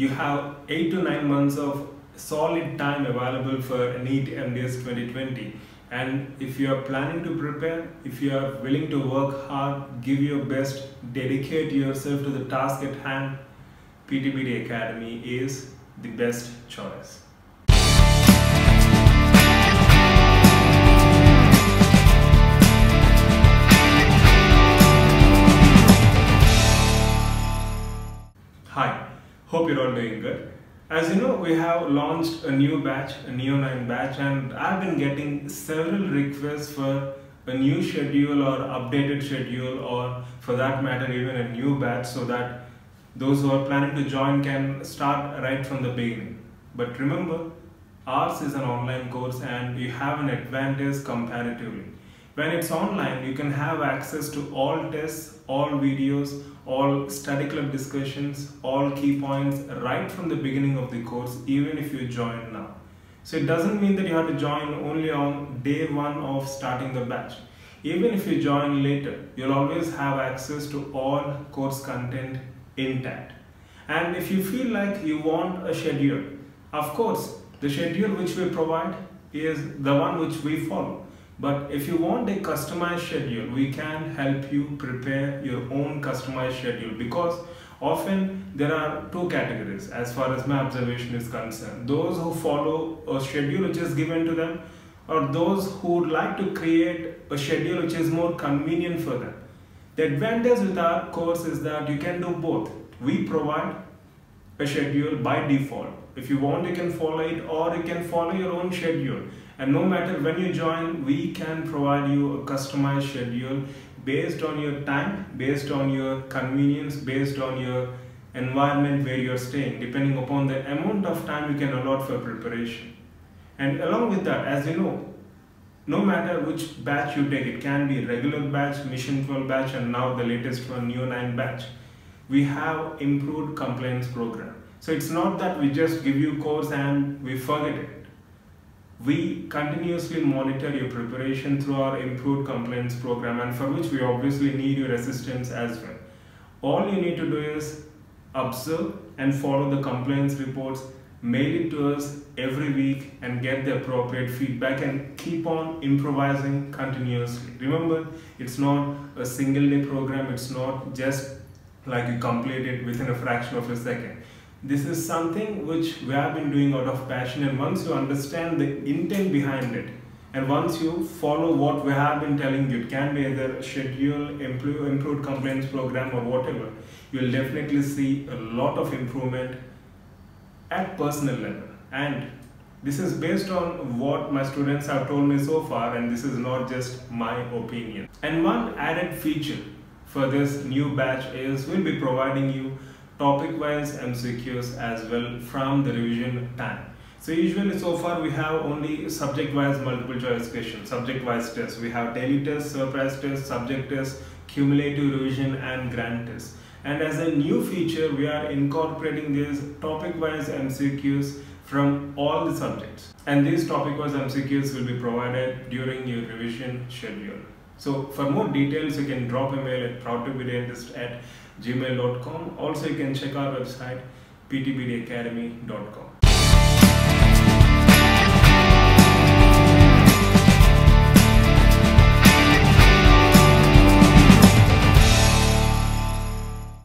you have 8 to 9 months of solid time available for NEET MDS 2020 and if you are planning to prepare, if you are willing to work hard, give your best, dedicate yourself to the task at hand, PTBD Academy is the best choice. Hope you're all doing good. As you know, we have launched a new batch, a Neo 9 batch, and I've been getting several requests for a new schedule or updated schedule, or for that matter, even a new batch, so that those who are planning to join can start right from the beginning. But remember, ours is an online course and you have an advantage comparatively. When it's online, you can have access to all tests, all videos, all study club discussions, all key points right from the beginning of the course, even if you join now. So it doesn't mean that you have to join only on day one of starting the batch. Even if you join later, you'll always have access to all course content intact. And if you feel like you want a schedule, of course, the schedule which we provide is the one which we follow. But if you want a customized schedule, we can help you prepare your own customized schedule because often there are two categories as far as my observation is concerned. Those who follow a schedule which is given to them or those who would like to create a schedule which is more convenient for them. The advantage with our course is that you can do both. We provide a schedule by default. If you want, you can follow it or you can follow your own schedule. And no matter when you join, we can provide you a customized schedule based on your time, based on your convenience, based on your environment where you're staying, depending upon the amount of time you can allot for preparation. And along with that, as you know, no matter which batch you take, it can be regular batch, Mission 12 batch, and now the latest one, Neo 9 batch, we have improved compliance program. So it's not that we just give you course and we forget it. We continuously monitor your preparation through our improved compliance program and for which we obviously need your assistance as well. All you need to do is observe and follow the compliance reports, mail it to us every week and get the appropriate feedback and keep on improvising continuously. Remember, it's not a single day program, it's not just like you complete it within a fraction of a second this is something which we have been doing out of passion and once you understand the intent behind it and once you follow what we have been telling you it can be either schedule improve, improved compliance program or whatever you will definitely see a lot of improvement at personal level. And this is based on what my students have told me so far and this is not just my opinion. And one added feature for this new batch is we'll be providing you topic wise MCQs as well from the revision time. So usually so far we have only subject wise multiple choice questions, subject wise tests. We have daily tests, surprise tests, subject tests, cumulative revision and grand tests. And as a new feature we are incorporating these topic wise MCQs from all the subjects. And these topic wise MCQs will be provided during your revision schedule. So for more details you can drop a mail at proudtobedentist at gmail.com. Also, you can check our website ptbdacademy.com.